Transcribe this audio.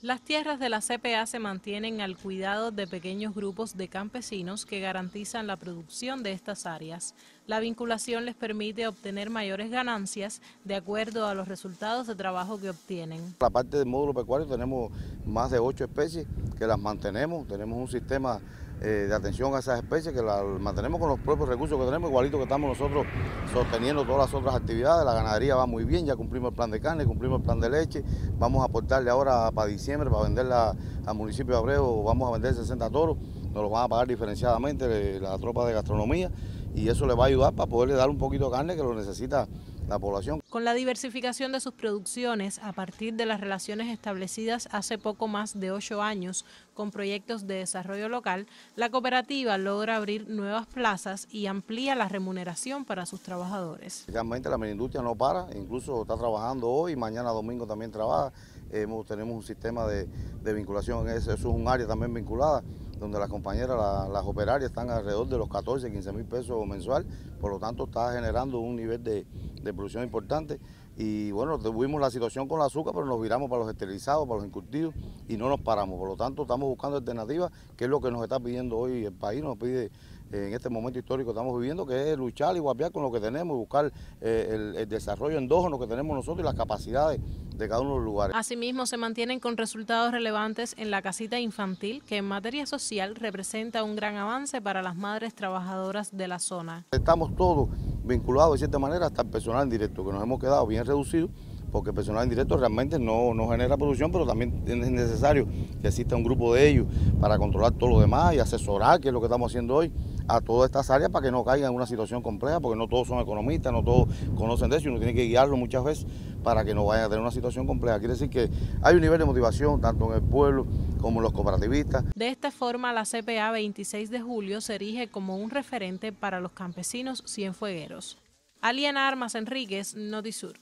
Las tierras de la CPA se mantienen al cuidado de pequeños grupos de campesinos que garantizan la producción de estas áreas. La vinculación les permite obtener mayores ganancias de acuerdo a los resultados de trabajo que obtienen. La parte del módulo pecuario tenemos más de ocho especies que las mantenemos, tenemos un sistema eh, de atención a esas especies que las mantenemos con los propios recursos que tenemos, igualito que estamos nosotros sosteniendo todas las otras actividades. La ganadería va muy bien, ya cumplimos el plan de carne, cumplimos el plan de leche, vamos a aportarle ahora para diciembre, para venderla al municipio de Abreu, vamos a vender 60 toros, nos los van a pagar diferenciadamente la tropa de gastronomía y eso le va a ayudar para poderle dar un poquito de carne que lo necesita la población. Con la diversificación de sus producciones a partir de las relaciones establecidas hace poco más de ocho años con proyectos de desarrollo local, la cooperativa logra abrir nuevas plazas y amplía la remuneración para sus trabajadores. Realmente la industria no para, incluso está trabajando hoy, mañana domingo también trabaja. tenemos un sistema de, vinculación, eso es un área también vinculada donde las compañeras, las operarias están alrededor de los 14, 15 mil pesos mensual, por lo tanto está generando un nivel de, producción importante y bueno, tuvimos la situación con la azúcar, pero nos viramos para los esterilizados, para los incurtidos y no nos paramos, por lo tanto estamos buscando alternativas, que es lo que nos está pidiendo hoy el país, nos pide en este momento histórico que estamos viviendo, que es luchar y guapiar con lo que tenemos y buscar eh, el, desarrollo endógeno que tenemos nosotros y las capacidades de cada uno de los lugares. Asimismo, se mantienen con resultados relevantes en la casita infantil, que en materia social representa un gran avance para las madres trabajadoras de la zona. Estamos todos vinculados de cierta manera hasta el personal en directo, que nos hemos quedado bien reducidos porque el personal en directo realmente no, no, genera producción, pero también es necesario que exista un grupo de ellos para controlar todo lo demás y asesorar, que es lo que estamos haciendo hoy a todas estas áreas para que no caigan en una situación compleja, porque no todos son economistas, no todos conocen de eso uno tiene que guiarlo muchas veces para que no vayan a tener una situación compleja. Quiere decir que hay un nivel de motivación tanto en el pueblo como los cooperativistas. De esta forma, la CPA 26 de julio se erige como un referente para los campesinos cienfuegueros. Aliana Armas Enríquez, Notisur.